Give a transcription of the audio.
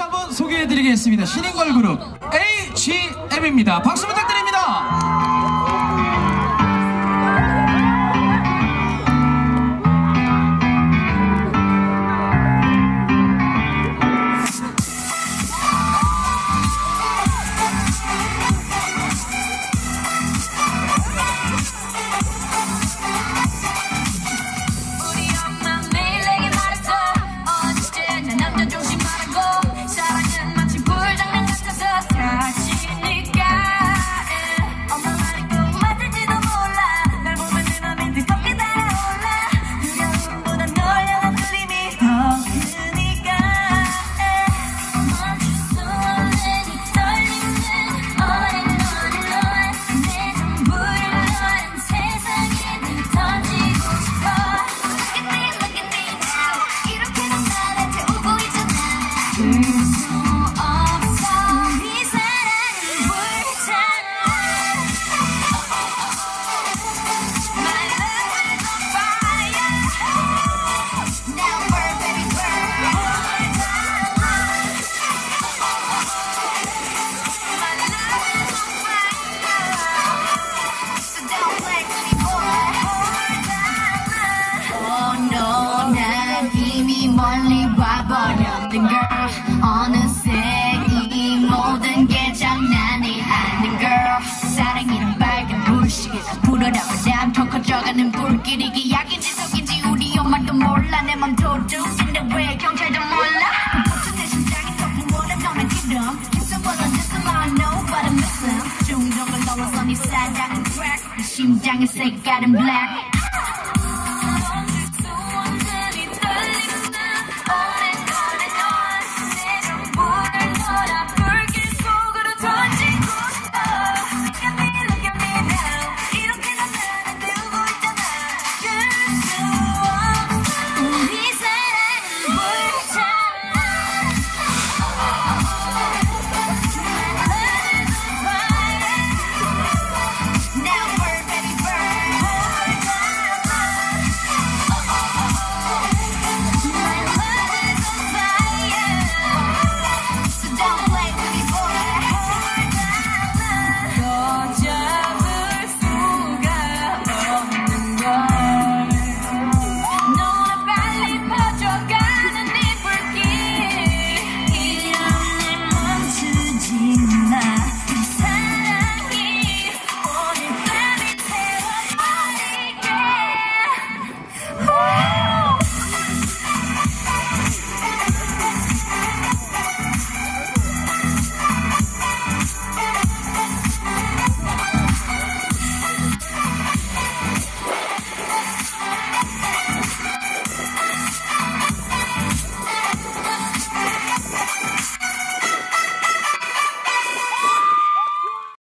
다시 한번 소개해드리겠습니다. 신인 걸그룹 AGM입니다. 박수 부탁드립니다. Girl 어느새 이 모든 게 장난이 아닌 girl 사랑이란 빨간 불씨가 불어라고 담터 커져가는 불길이 이게 약인지 속인지 우리 엄마도 몰라. 내 맘 도둑인데 왜 경찰도 몰라? 붙은 내 심장이 더 부어라 너는 기름. blood on this I know but I'm missing. 중독을 넘어서 네 사랑은 crack 네 심장의 색깔은 black